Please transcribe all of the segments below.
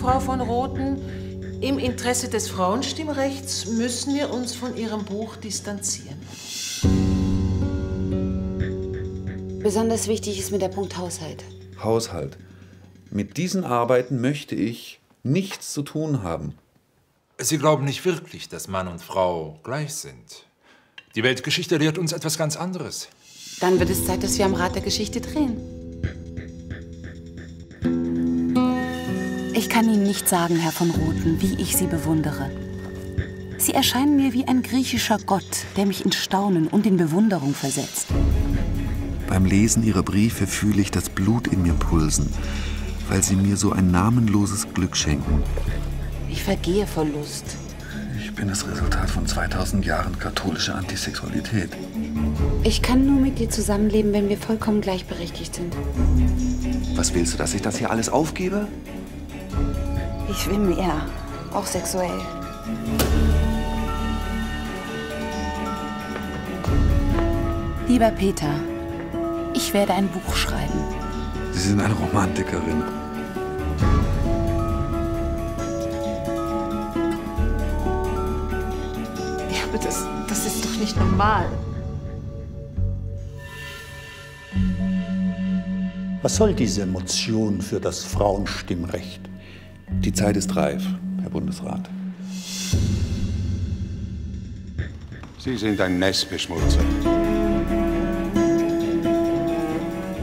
Frau von Rothen, im Interesse des Frauenstimmrechts müssen wir uns von Ihrem Buch distanzieren. Besonders wichtig ist mir der Punkt Haushalt. Haushalt. Mit diesen Arbeiten möchte ich nichts zu tun haben. Sie glauben nicht wirklich, dass Mann und Frau gleich sind. Die Weltgeschichte lehrt uns etwas ganz anderes. Dann wird es Zeit, dass wir am Rad der Geschichte drehen. Ich kann Ihnen nicht sagen, Herr von Rothen, wie ich Sie bewundere. Sie erscheinen mir wie ein griechischer Gott, der mich in Staunen und in Bewunderung versetzt. Beim Lesen Ihrer Briefe fühle ich das Blut in mir pulsen, weil Sie mir so ein namenloses Glück schenken. Ich vergehe vor Lust. Ich bin das Resultat von 2000 Jahren katholischer Antisexualität. Ich kann nur mit dir zusammenleben, wenn wir vollkommen gleichberechtigt sind. Was willst du, dass ich das hier alles aufgebe? Ich will mehr, auch sexuell. Lieber Peter, ich werde ein Buch schreiben. Sie sind eine Romantikerin. Aber das, das ist doch nicht normal. Was soll diese Motion für das Frauenstimmrecht? Die Zeit ist reif, Herr Bundesrat. Sie sind ein Nestbeschmutzer.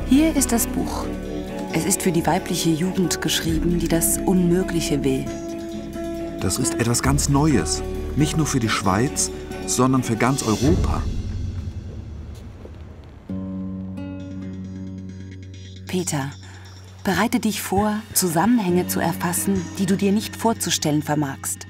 Hier ist das Buch. Es ist für die weibliche Jugend geschrieben, die das Unmögliche will. Das ist etwas ganz Neues. Nicht nur für die Schweiz, sondern für ganz Europa. Peter, bereite dich vor, Zusammenhänge zu erfassen, die du dir nicht vorzustellen vermagst.